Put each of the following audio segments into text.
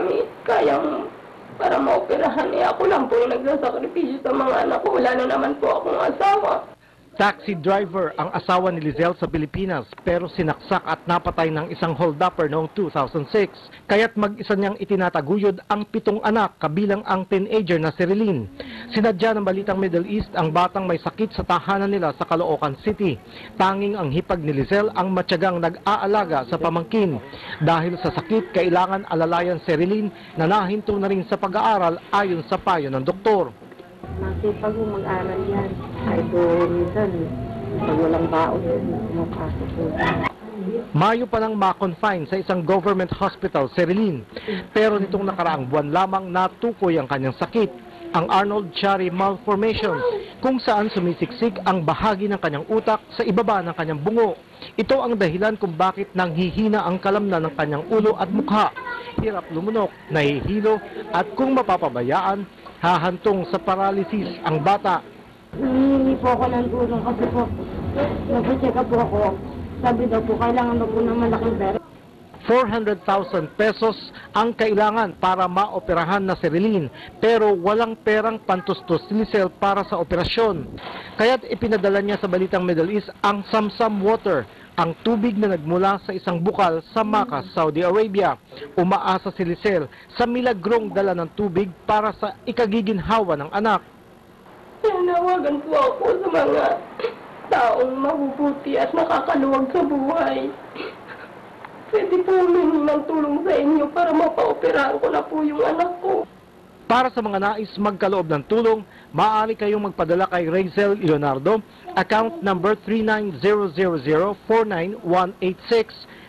gamit. Kayang para maoperahan eh ako lang po yung nagsasakripisyo sa mga anak ko. Wala na naman po akong asawa. Taxi driver ang asawa ni Lizelle sa Pilipinas pero sinaksak at napatay ng isang hold-upper noong 2006. Kaya't mag-isa niyang itinataguyod ang pitong anak kabilang ang teenager na si Relin. Sinadya ng Balitang Middle East ang batang may sakit sa tahanan nila sa Caloocan City. Tanging ang hipag ni Lizelle ang matyagang nag-aalaga sa pamangkin. Dahil sa sakit, kailangan alalayan si Relin na nahinto na rin sa pag-aaral ayon sa payo ng doktor. Masipag mo mag-aral yan. Kahit po minsan, pag walang baon, pumapasok po. Mayo pa nang ma-confine sa isang government hospital si Relin. Pero nitong nakaraang buwan lamang natukoy ang kanyang sakit, ang Arnold Chiari malformation, kung saan sumisiksik ang bahagi ng kanyang utak sa ibaba ng kanyang bungo. Ito ang dahilan kung bakit nanghihina ang kalamnan ng kanyang ulo at mukha. Hirap lumunok, nahihilo, at kung mapapabayaan, hahantong sa paralysis ang bata. Hihingi po ako ng tulong kasi po, nag-check up po ako. Sabi daw po, kailangan daw po ng malaking pera. 400,000 pesos ang kailangan para maoperahan na si Relin pero walang perang pantustos si Lisel para sa operasyon. Kaya't ipinadala niya sa Balitang Middle East ang Samsam Water, ang tubig na nagmula sa isang bukal sa Makkah, Saudi Arabia. Umaasa si Lisel sa milagrong dala ng tubig para sa ikagiginhawa ng anak. Nanawagan po ako sa mga taong mabubuti at nakakaluwag sa buhay. Pwede po humingi ng tulong sa inyo para mapaoperahan ko na po yung anak ko. Para sa mga nais magkaloob ng tulong, maaari kayong magpadala kay Razel Leonardo, account number 39000491186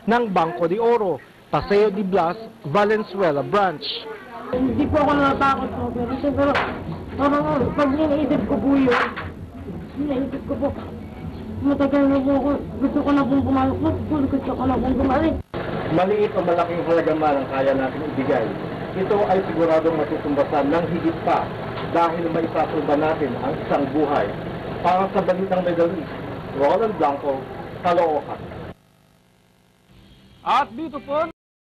ng Banco de Oro, Paseo de Blas, Valenzuela Branch. Hindi po ako natatakot po, pero siguro, parang pag iniisip ko po yun, iniisip ko po, matagal na po ako, gusto ko na pong pumasok sa school, gusto ko na pong gumaling. Maliit o malaking halaga man ang kaya natin ibigay. Ito ay siguradong matutumbasan ng higit pa dahil may isasulba natin ang isang buhay. Para sa Balitang Middle East, Roland Blanco, Caloocan. At dito po,